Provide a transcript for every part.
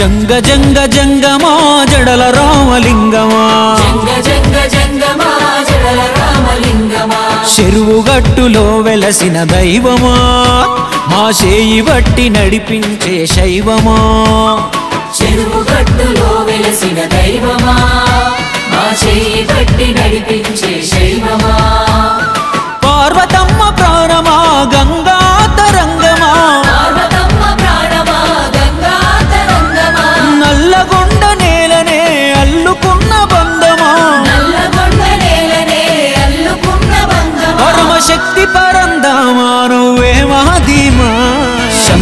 జంగ జంగ జంగమా జడల రామలింగమా? రామలింగమా? చెరువుగట్టులో వెలసిన దైవమా? మా చేయి బట్టి నడిపించే శైవమా? చెరువు గట్టులో వెలసిన దైవమా? మా చేయి బట్టి నడిపించే శైవమా?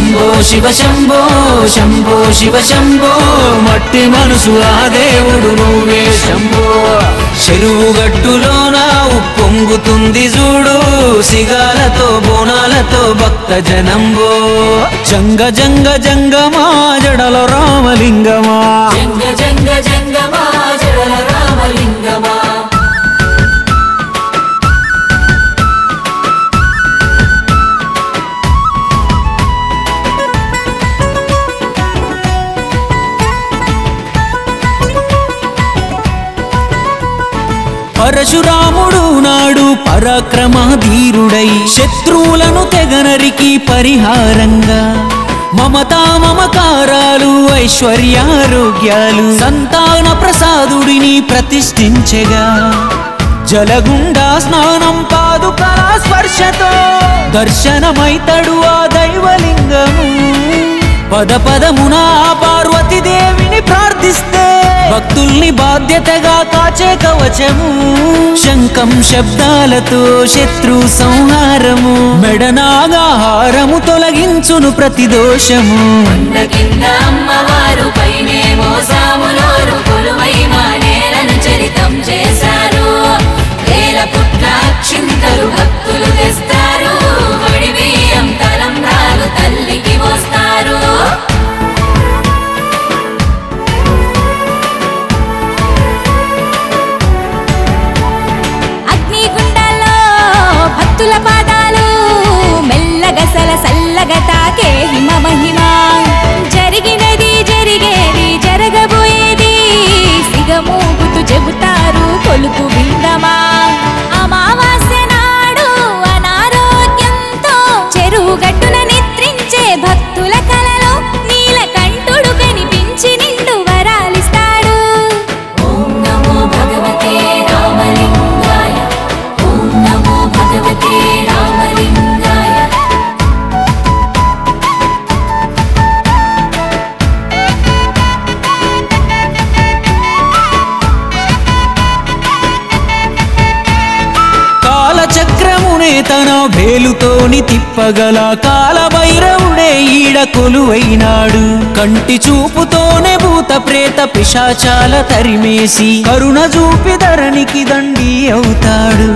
శంభో శివ శంభో శంభో శివ శంభో. మట్టి మనసు ఆ దేవుడు నువ్వే శంభో. చెరువు గట్టులోన ఉప్పొంగుతుంది చూడు. సిగాలతో బోనాలతో భక్త జనంబో. జంగ జంగ జంగమా జడల రామలింగమా. జంగ జంగ జంగమా జడల రామలింగమా. పరశురాముడు నాడు పరాక్రమధీరుడై శత్రువులను తెగనరికి పరిహారంగా మమతా మమకారాలు ఐశ్వర్యారోగ్యాలు సంతాన ప్రసాదుడిని ప్రతిష్ఠించెగా. జలగుండా స్నానం పాదుకల స్పర్శతో దర్శనమైతడు ఆ దైవలింగము. పద పదమున పార్వతీదేవి బాధ్యతగా కాచే కవచము శంఖం శబ్దాలతో శత్రు సంహారము. మెడనాగాహారము తొలగించును ప్రతి దోషము. అమ్మవారు పైనే మోసాములో తన వేలుతోని తిప్పగల కాలభైరవుడే ఈడ కొలువైనాడు. కంటి చూపుతోనే భూత ప్రేత పిశాచాల తరిమేసి కరుణ చూపి ధరణికి దండి అవుతాడు.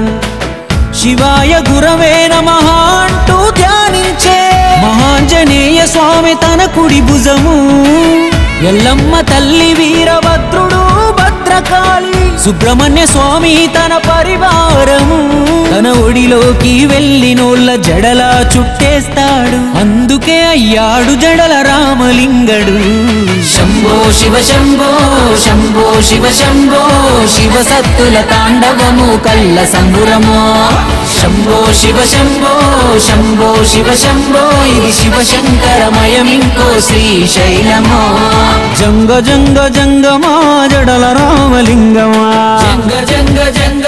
శివాయ గురవే మహాంటూ అంటూ ధ్యానించే మహాంజనేయ స్వామి తన కుడి భుజము. ఎల్లమ్మ తల్లి వీరభద్రు భద్రకాళి సుబ్రహ్మణ్య స్వామి తన పరివారము. తన ఒడిలోకి వెళ్ళినోళ్ళ జడలా చుట్టేస్తాడు. అందుకే అయ్యాడు జడల రామలింగడు. శివ శంభో శంభో శివ శంభో శివ సత్తుల తాండవము కల్ల సంబురమో శంభో శివ శంభో శంభో శివ శంభో ఇది శివ శంకరమయమింకో శ్రీశైలమో జంగ జంగ జంగమా జడల రామలింగమా. జంగ జంగ రామలింగమా